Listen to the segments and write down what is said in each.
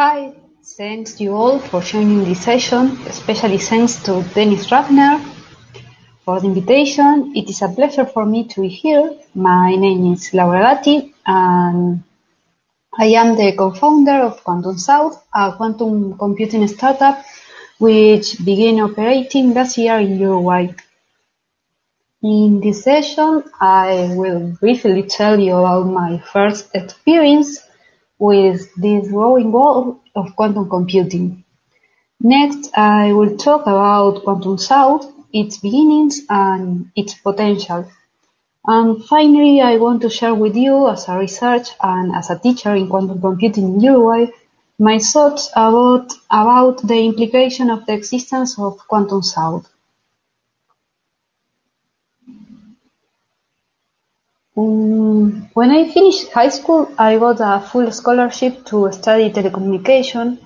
Hi, thanks you all for joining this session, especially thanks to Denise Ruffner for the invitation. It is a pleasure for me to be here. My name is Laura Gatti and I am the co-founder of Quantum South, a quantum computing startup which began operating last year in Uruguay. In this session, I will briefly tell you about my first experience with this growing world of quantum computing. Next, I will talk about Quantum South, its beginnings and its potential. And finally, I want to share with you as a researcher and as a teacher in quantum computing in Uruguay, my thoughts about, about the implication of the existence of Quantum South. Um, when I finished high school, I got a full scholarship to study telecommunication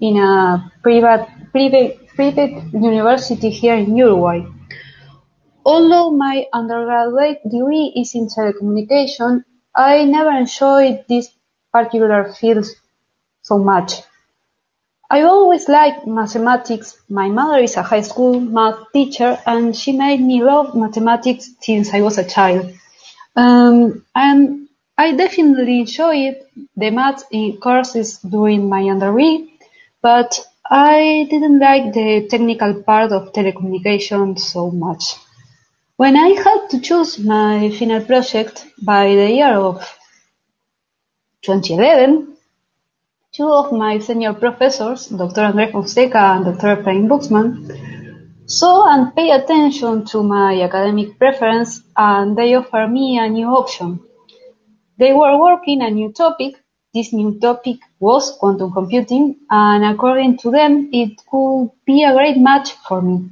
in a private, private, private university here in Uruguay. Although my undergraduate degree is in telecommunication, I never enjoyed this particular field so much. I always liked mathematics. My mother is a high school math teacher and she made me love mathematics since I was a child. Um, and I definitely enjoyed the math in courses during my undergrad, but I didn't like the technical part of telecommunications so much. When I had to choose my final project by the year of 2011, two of my senior professors, Dr. Andrés Fonseca and Dr. Efraín Buksman, saw and paid attention to my academic preference and they offered me a new option. They were working a new topic. This new topic was quantum computing and according to them it could be a great match for me.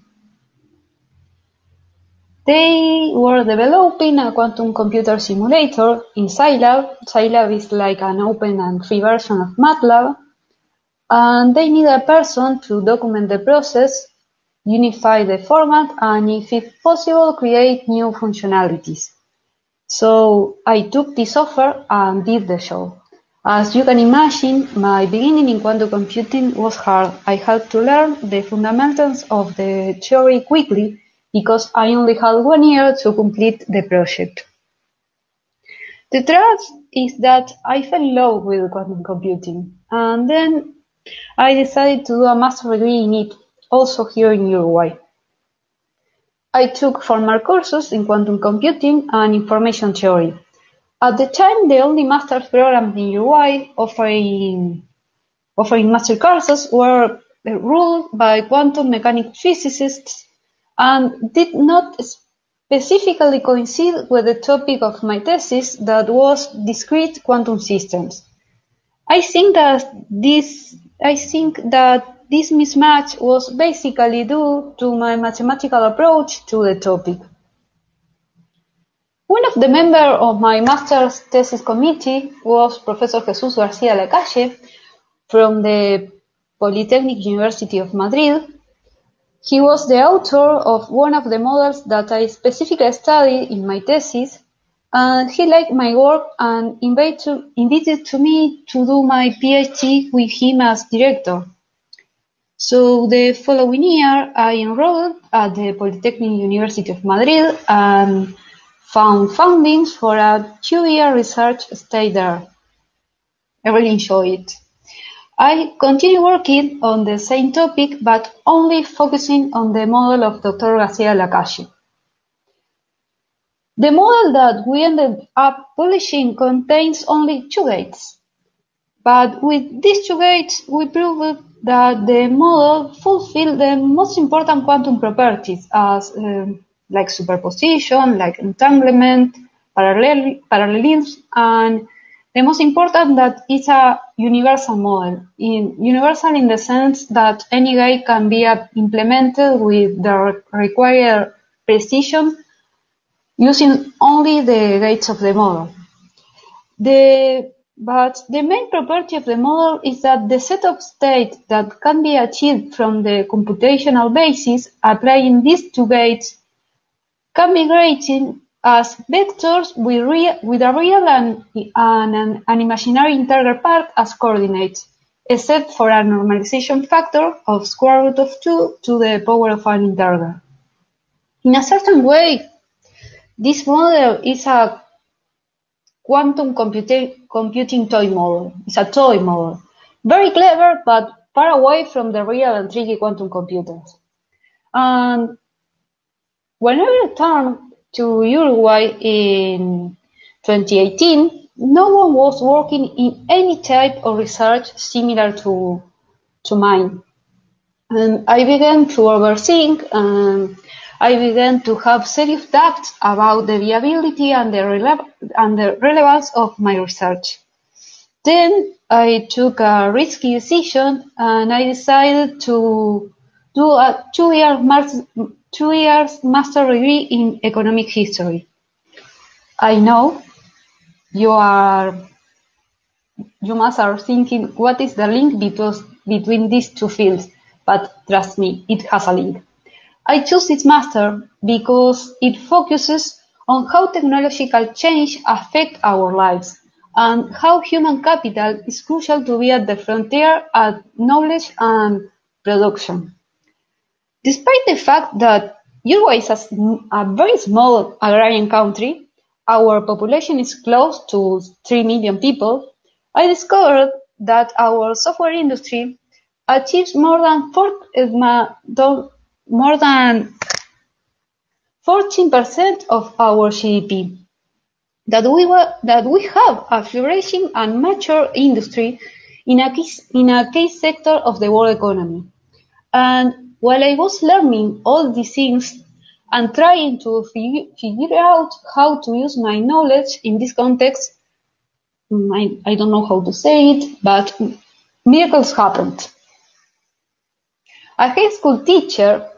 They were developing a quantum computer simulator in Scilab. Scilab is like an open and free version of MATLAB. And they need a person to document the process unify the format, and if it's possible, create new functionalities. So I took this offer and did the show. As you can imagine, my beginning in quantum computing was hard. I had to learn the fundamentals of the theory quickly because I only had one year to complete the project. The truth is that I fell in love with quantum computing and then I decided to do a master degree in it also here in Uruguay. I took formal courses in quantum computing and information theory. At the time, the only master's programs in Uruguay offering, offering master courses were ruled by quantum mechanics physicists and did not specifically coincide with the topic of my thesis that was discrete quantum systems. I think that this, I think that this mismatch was basically due to my mathematical approach to the topic. One of the members of my master's thesis committee was Professor Jesús García Lacalle from the Polytechnic University of Madrid. He was the author of one of the models that I specifically studied in my thesis, and he liked my work and invited invited to me to do my PhD with him as director. So the following year, I enrolled at the Polytechnic University of Madrid and found funding for a two-year research stay there. I really enjoyed it. I continue working on the same topic, but only focusing on the model of Dr. Garcia Lacalle. The model that we ended up publishing contains only two gates. But with these two gates, we proved that the model fulfills the most important quantum properties as um, like superposition, like entanglement, parallel, parallelism, and the most important that it's a universal model. In, universal in the sense that any gate can be implemented with the required precision using only the gates of the model. The but the main property of the model is that the set of states that can be achieved from the computational basis applying these two gates can be graded as vectors with, real, with a real and, and an, an, imaginary integer part as coordinates, except for a normalization factor of square root of 2 to the power of an integer. In a certain way, this model is a quantum computing toy model. It's a toy model. Very clever, but far away from the real and tricky quantum computers. And when I returned to Uruguay in 2018, no one was working in any type of research similar to, to mine. And I began to overthink and I began to have serious doubts about the viability and the, rele- and the relevance of my research. Then I took a risky decision and I decided to do a two year two years master degree in economic history. I know you are you must are thinking what is the link between these two fields, but trust me, it has a link. I chose this master because it focuses on how technological change affect our lives and how human capital is crucial to be at the frontier of knowledge and production. Despite the fact that Uruguay is a very small agrarian country, our population is close to 3 million people, I discovered that our software industry achieves more than eh, more than 14% of our GDP. That we, were, that we have a flourishing and mature industry in a, in a key sector of the world economy. And while I was learning all these things and trying to figure out how to use my knowledge in this context, mm, I, I don't know how to say it, but miracles happened. A high school teacher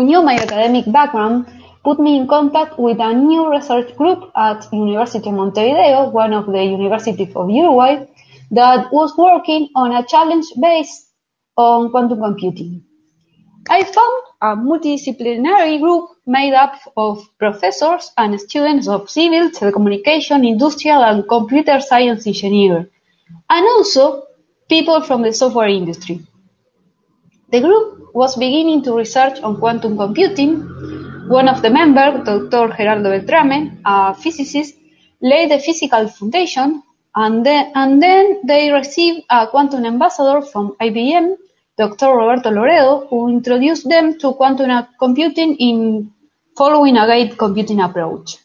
knew my academic background put me in contact with a new research group at University of Montevideo, one of the universities of Uruguay, that was working on a challenge based on quantum computing. I found a multidisciplinary group made up of professors and students of civil, telecommunication, industrial and computer science engineering, and also people from the software industry. The group was beginning to research on quantum computing. One of the members, Dr. Gerardo Beltrame, a physicist, laid the physical foundation, and then, and then they received a quantum ambassador from IBM Doctor Roberto Loredo, who introduced them to quantum computing in following a gate computing approach.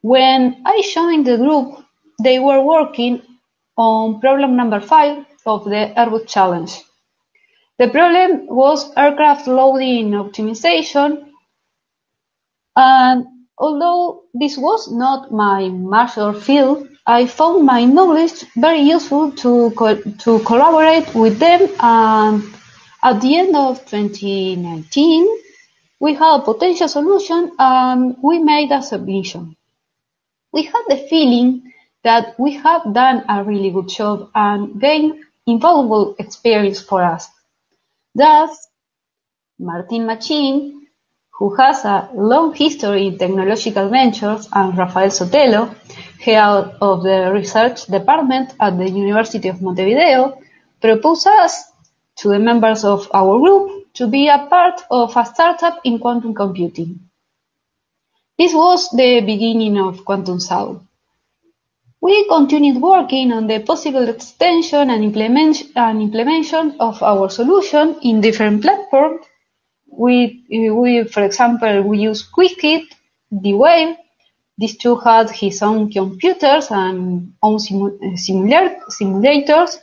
When I joined the group, they were working on problem number five of the Airbus challenge. The problem was aircraft loading optimization, and although this was not my major field, I found my knowledge very useful to, co- to collaborate with them and at the end of 2019 we had a potential solution and we made a submission. We had the feeling that we have done a really good job and gained invaluable experience for us. Thus, Martin Machin, who has a long history in technological ventures, and Rafael Sotelo, head of the research department at the University of Montevideo, proposed us to the members of our group to be a part of a startup in quantum computing. This was the beginning of Quantum South. We continued working on the possible extension and, implement, and implementation of our solution in different platforms. We, we, for example, we use Qiskit, D-Wave, these two had his own computers and own simu- simulators.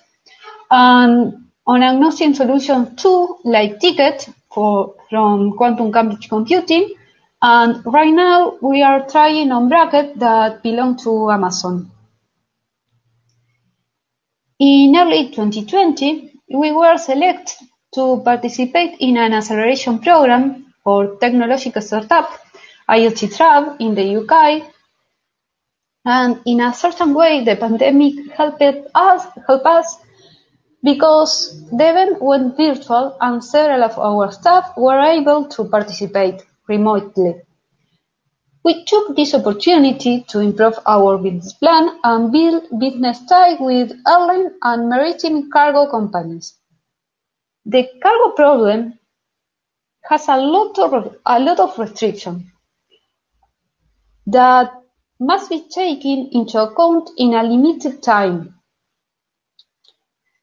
And on agnostic solution too, like tket for, from quantum cambridge computing. And right now we are trying on Braket that belong to Amazon. In early 2020, we were selected to participate in an acceleration program for technological startup IoT Tribe in the UK. And in a certain way, the pandemic helped us, help us because the event went virtual and several of our staff were able to participate remotely. We took this opportunity to improve our business plan and build business ties with airline and maritime cargo companies. The cargo problem has a lot of, a lot of restrictions that must be taken into account in a limited time.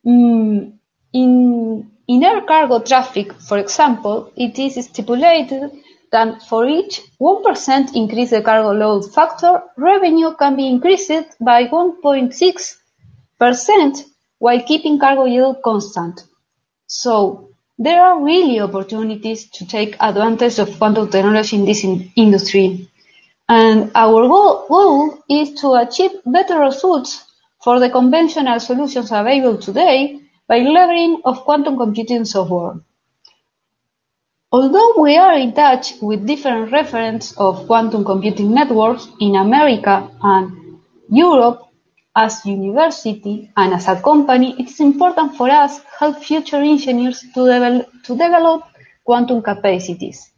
Mm, in, in air cargo traffic, for example, it is stipulated that for each 1% increase the cargo load factor, revenue can be increased by 1.6% while keeping cargo yield constant. So there are really opportunities to take advantage of quantum technology in this in industry. And our goal, goal is to achieve better results for the conventional solutions available today by leveraging of quantum computing software. Although we are in touch with different referents of quantum computing networks in America and Europe as university and as a company, it is important for us help future engineers to, develop, to develop quantum capacities.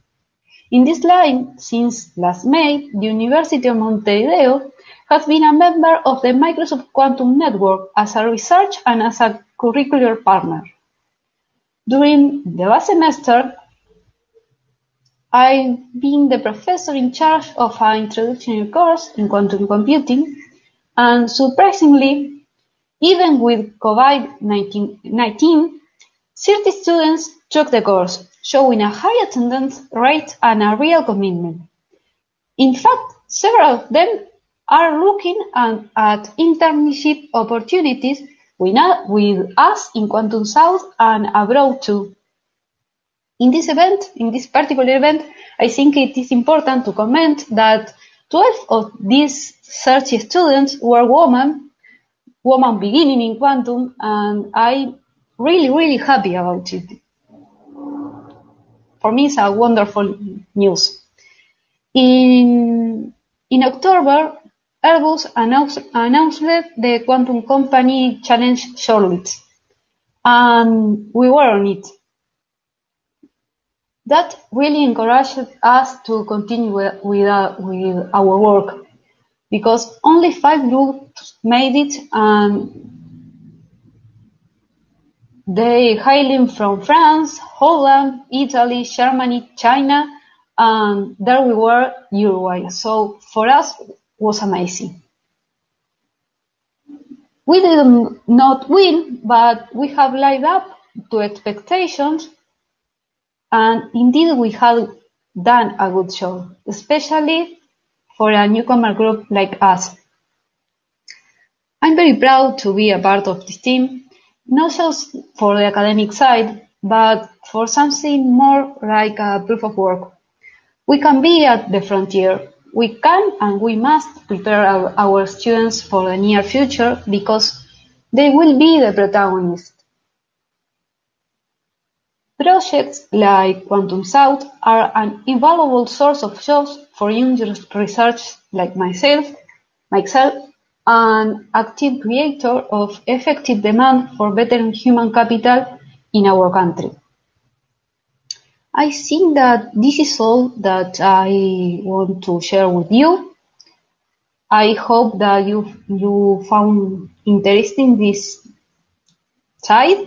In this line, since last May, the University of Montevideo has been a member of the Microsoft Quantum Network as a research and as a curricular partner. During the last semester, I've been the professor in charge of an introductory course in quantum computing, and surprisingly, even with COVID-19, 30 students took the course, showing a high attendance rate and a real commitment. In fact, several of them are looking at, at internship opportunities with, with us in Quantum South and abroad too. In this event, in this particular event, I think it is important to comment that 12 of these 30 students were women, women beginning in quantum, and I'm really, really happy about it. For me, it's a wonderful news. In, in October, Airbus announced, announced the quantum computing challenge shortlist, and we were on it. That really encouraged us to continue with, uh, with our work because only five groups made it and they hailing from France, Holland, Italy, Germany, China, and there we were, Uruguay. So for us, was amazing. We did not win, but we have lived up to expectations and indeed we have done a good job, especially for a newcomer group like us. I'm very proud to be a part of this team, not just for the academic side, but for something more like a proof of work. We can be at the frontier. We can and we must prepare our, our students for the near future because they will be the protagonists. Projects like Quantum South are an invaluable source of jobs for young researchers like myself, myself, an active creator of effective demand for better human capital in our country. I think that this is all that I want to share with you. I hope that you you found interesting this side